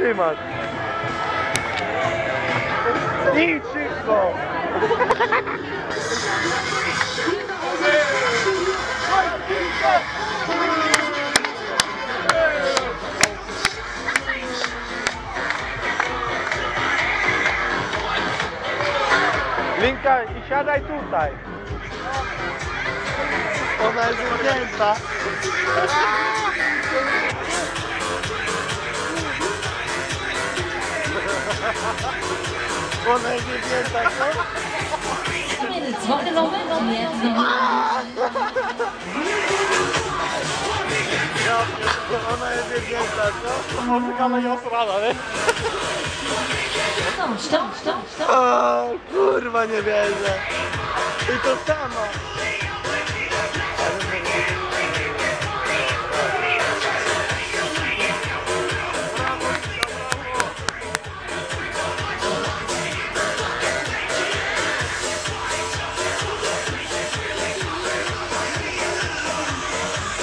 trzymasz. Idź. Linka, i siadaj tutaj. Ona jest zamknięta. Ona jest zamknięta, co? minutes. Wat een moment jetzt noch. Ja, ona jest zamknięta, co? Może kama nie osrana, nie? Stopp, stopp, stopp, stopp. O, kurwa, nie wierzę. I to samo.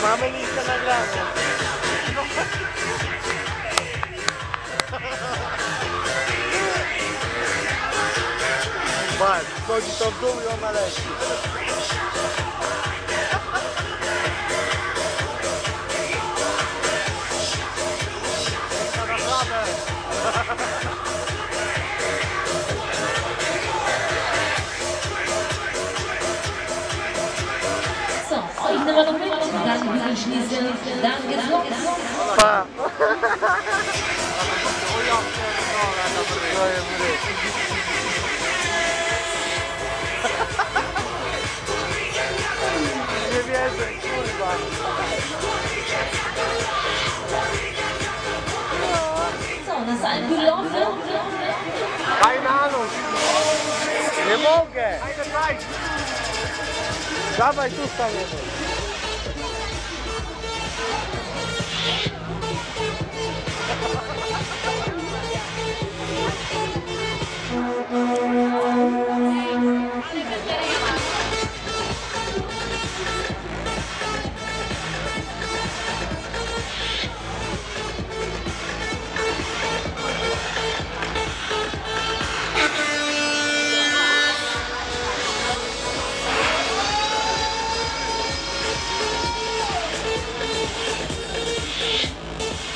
Mama gli sta mangiando. Vai, pode então, estar doendo, Amarelo. Dann wir schließen. Dann geht's los. Pa! Nie wierzę, kurwa. Ein gelaufen. Keine Ahnung. Nie mogę. Dawaj tu staniemy.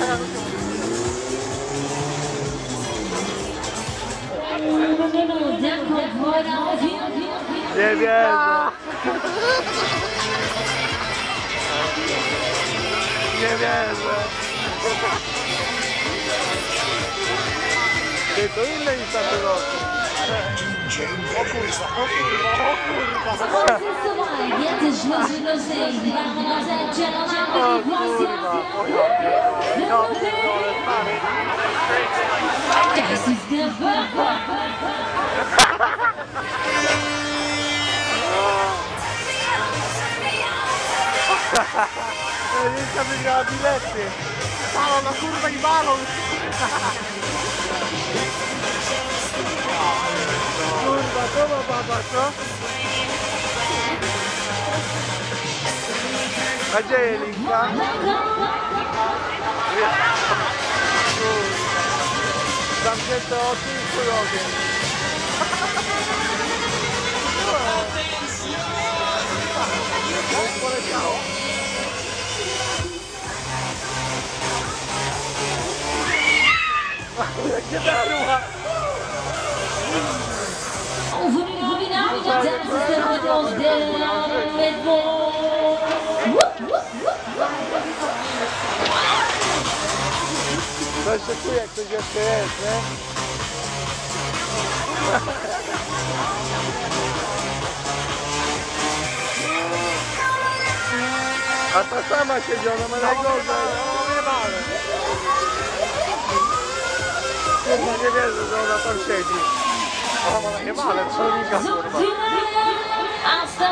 Yeah, yeah. Yeah, yeah. Que tu ainda está pegando. Das ist der Papa! Riesca a pigliare la bilette! La curva di Balon! 알았어? 가자 엘리카 남편도 뛰고요 여기 왜 이렇게 다르와 Times the się czuje, jak coś jeszcze jest, nie? A ta sama siedzi, ona ma najgorzej. Kurwa, nie wierzę, że ona tam siedzi. O, chyba, ale człowieka kurwa.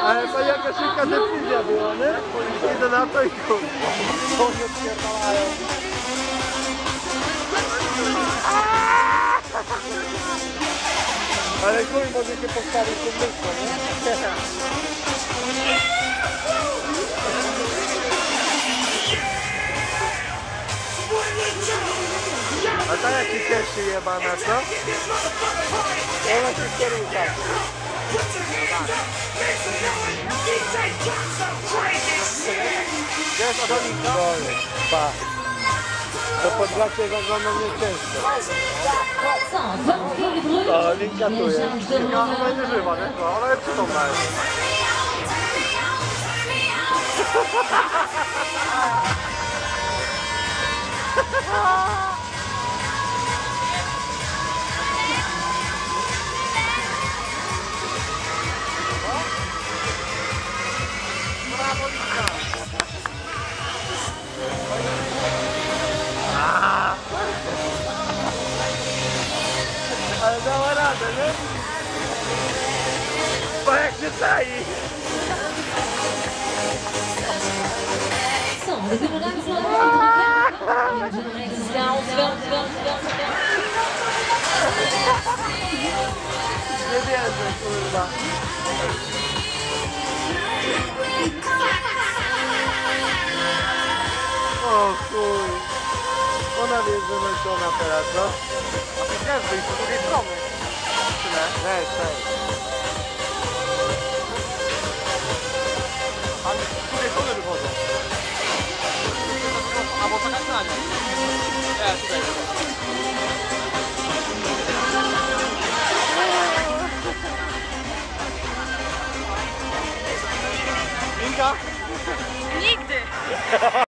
Ale to jaka szybka decyzja była, nie? Idę na to i kurwa. Ale chuj, może się postawić tym nie? しげばなさ。Je peux pas te voir tes enfants dans les tests. Ah, les cadeaux. Je vais voir, on a un petit nada, né? Vai que sair. Beleza, tudo lá. Oh, cool. Analizando a sua operação, é de literalmente. Tyle? Weź, weź. Z drugiej strony wychodzą. A bo taka na nią. Nie, tutaj. Inka? Nigdy!